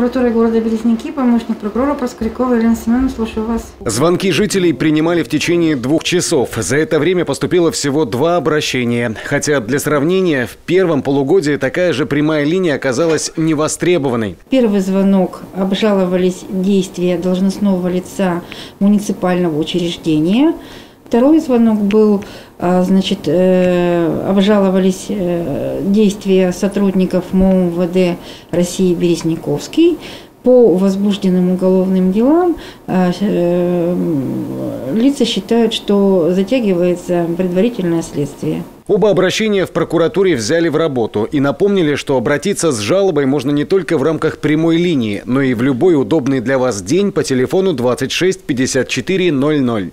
прокуратуры города Березники, помощник прокурора Проскурякова Елена Семеновна, слушаю вас. Звонки жителей принимали в течение двух часов. За это время поступило всего два обращения. Хотя для сравнения, в первом полугодии такая же прямая линия оказалась невостребованной. Первый звонок обжаловались действия должностного лица муниципального учреждения. Второй звонок был, а, значит, э, обжаловались э, действия сотрудников МОМВД России Березняковский по возбужденным уголовным делам а, э, лица считают, что затягивается предварительное следствие. Оба обращения в прокуратуре взяли в работу и напомнили, что обратиться с жалобой можно не только в рамках прямой линии, но и в любой удобный для вас день по телефону 26 54 00.